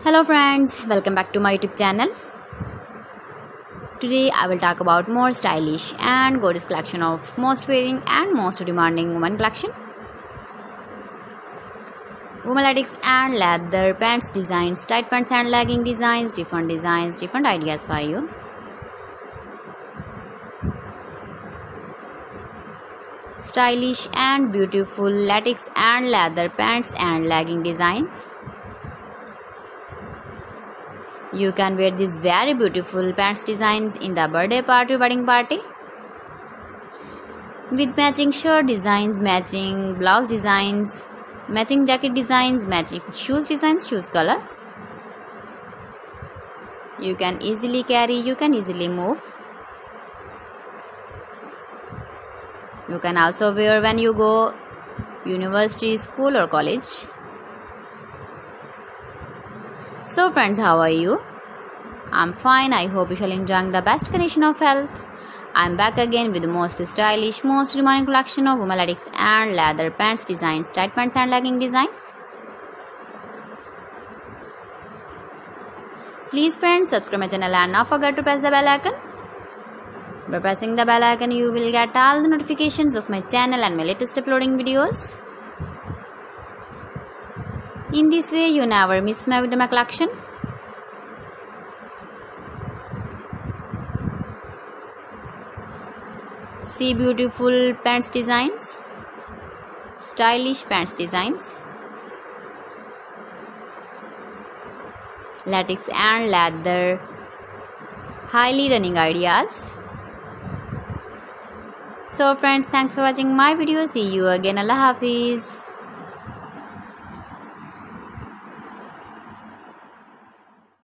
Hello friends, welcome back to my YouTube channel. Today I will talk about more stylish and gorgeous collection of most wearing and most demanding woman collection. Woman latex and leather pants designs, tight pants and legging designs, different designs, different ideas for you. Stylish and beautiful latex and leather pants and legging designs. You can wear these very beautiful pants designs in the birthday party, wedding party. With matching shirt designs, matching blouse designs, matching jacket designs, matching shoes designs, shoes color. You can easily carry, you can easily move. You can also wear when you go university, school or college. So friends, how are you? I'm fine. I hope you shall enjoy the best condition of health. I'm back again with the most stylish, most demanding collection of woman latex and leather pants designs, tight pants and legging designs. Please friends, subscribe my channel and not forget to press the bell icon. By pressing the bell icon, you will get all the notifications of my channel and my latest uploading videos. In this way, you never miss my video collection. See beautiful pants designs, stylish pants designs, latex and leather, highly running ideas. So friends, thanks for watching my video. See you again. Allah Hafiz.